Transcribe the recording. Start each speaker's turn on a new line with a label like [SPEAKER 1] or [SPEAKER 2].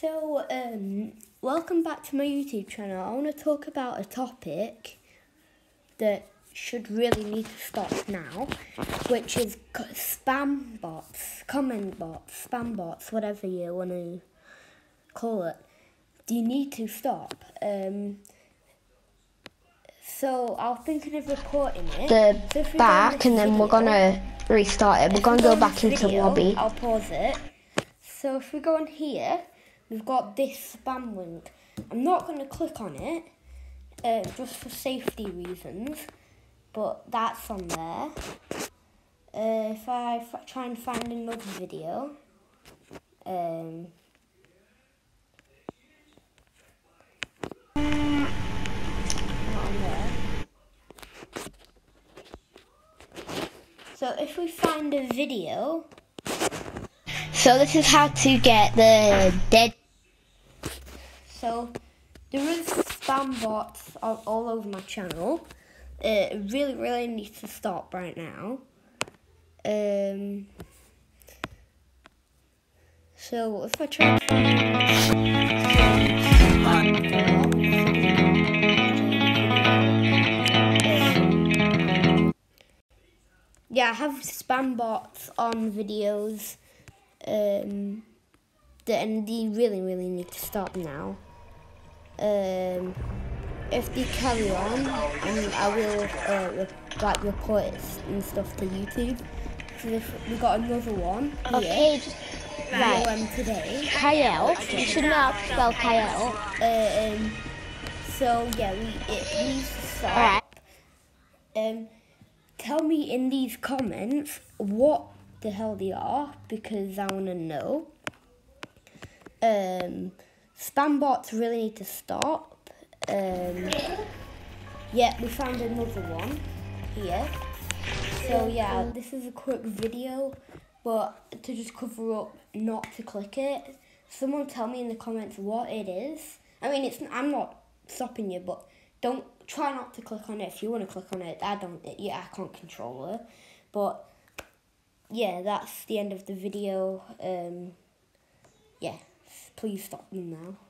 [SPEAKER 1] So, um, welcome back to my YouTube channel. I want to talk about a topic that should really need to stop now, which is spam bots, comment bots, spam bots, whatever you want to call it. Do you need to stop? Um, so I was thinking of reporting it.
[SPEAKER 2] The
[SPEAKER 1] so
[SPEAKER 2] back, and then
[SPEAKER 1] video,
[SPEAKER 2] we're gonna restart it. We're gonna go back into
[SPEAKER 1] video,
[SPEAKER 2] lobby.
[SPEAKER 1] I'll pause it. So if we go on here, we've got this spam link. I'm not going to click on it, uh, just for safety reasons, but that's on there. Uh, if I try and find another video, um. So if we find a video,
[SPEAKER 2] So this is how to get the dead.
[SPEAKER 1] So there is spam bots all, all over my channel. It really, really needs to stop right now. Um. So if I try yeah, I have spam bots on videos. Um, and they really, really need to stop now. Um, if they carry on, and I will uh, re- like report it and stuff to YouTube. So if we got another one here.
[SPEAKER 2] Okay, just
[SPEAKER 1] Right.
[SPEAKER 2] right.
[SPEAKER 1] Um, today.
[SPEAKER 2] Kyle. You should not spell Kyle.
[SPEAKER 1] Um, so yeah, we it needs to stop.
[SPEAKER 2] Alright.
[SPEAKER 1] Um, tell me in these comments what the hell they are because I want to know. Um, spam bots really need to stop. Um, yeah, we found another one here. So yeah, this is a quick video, but to just cover up not to click it. Someone tell me in the comments what it is. I mean, it's I'm not stopping you, but don't try not to click on it if you want to click on it. I don't. Yeah, I can't control it, but yeah, that's the end of the video. Um, yeah, please stop them now.